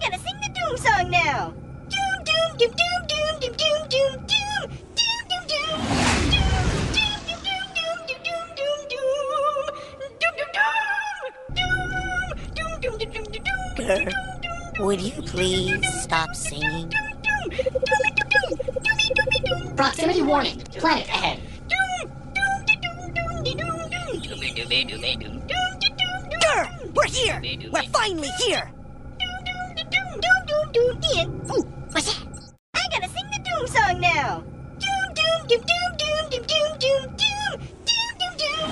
gotta sing the Doom song now. Doom, doom, doom, doom, doom, doom, doom, doom, doom, doom, doom, doom. Would you please stop singing? Proximity warning. Planet ahead. Grr! We're here! We're finally here! Ooh, what's that? I gotta sing the Doom song now. Doom, doom, doom, doom, doom, doom, doom, doom, doom, doom, doom.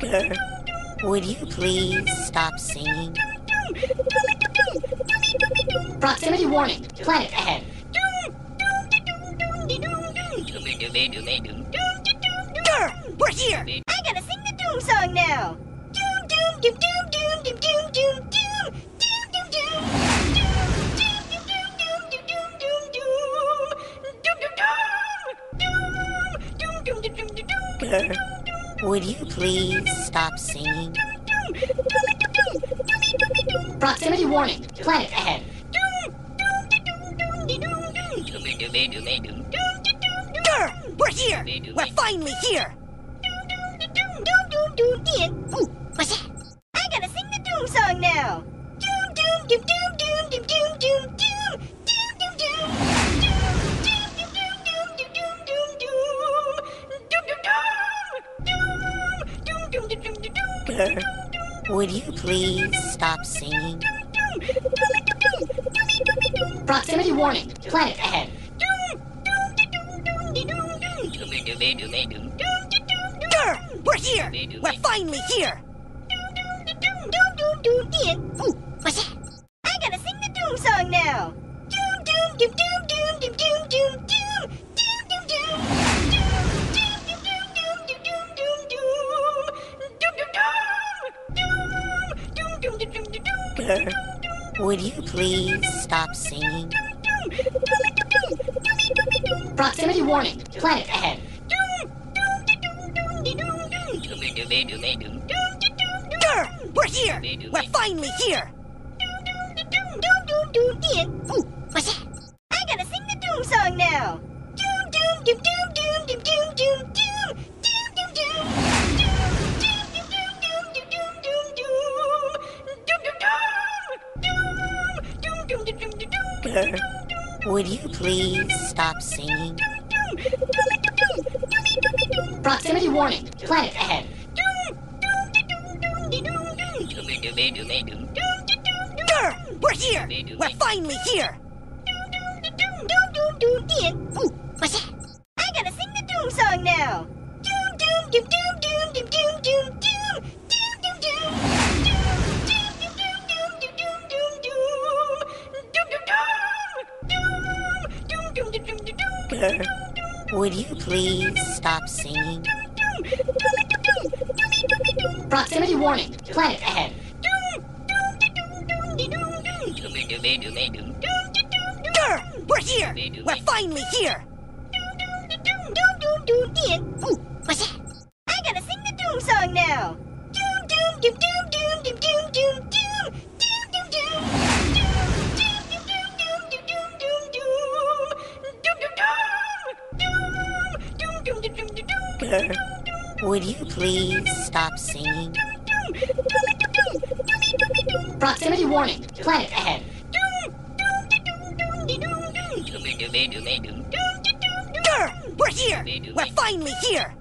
Grr! Would you please stop singing? Proximity warning. Planet ahead. Grr! We're here! I gotta sing the Doom song now. Doom, doom, doom, doom, doom, doom, doom, doom, doom, doom, doom. Grr! Would you please stop singing? Doom doom! Doomy doom doom! Doomy doomy doom! Proximity warning. Planet ahead. Grr! We're here! We're finally here! Ooh, what's that? I gotta sing the Doom song now. Doom, doom, doom, doom, doom, doom, doom, doom, doom, doom, doom. Grr! Would you please stop singing? Proximity warning. Planet ahead. Grr! We're here! We're finally here! Ooh, what's that? I gotta sing the Doom song now. Doom, doom, doom, doom, doom, doom, doom, doom, doom, doom, doom. Grr! Would you please stop singing? Proximity warning. Planet ahead. We're here! We're finally here! Ooh, what's that? I gotta sing the Doom song now. Doom, doom, doom, doom, doom, doom, doom, doom, doom, doom, doom. Grr! Would you please stop singing? Doom doom doom doom doom doom Proximity warning. Planet ahead. Grr! We're here! We're finally here! Ooh, what's that? I gotta sing the Doom song now. Doom, doom, doom, doom, doom, doom, doom, doom, doom, doom, doom. Grr! Would you please stop singing? Proximity warning. Planet ahead. Grr! We're here! We're finally here! Ooh, what's that? I gotta sing the Doom song now. Doom, doom, doom, doom, doom, doom, doom, doom, doom, doom, doom. Grr! Would you please stop singing? Proximity warning. Planet ahead. Grr! We're here! We're finally here!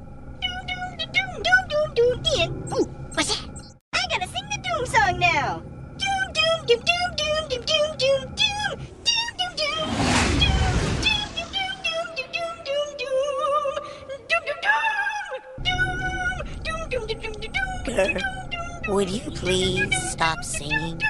Ooh, what's that? I gotta sing the Doom song now. Doom, doom, doom, doom, doom, doom, doom, doom, doom, doom, doom. Grr! Would you please stop singing?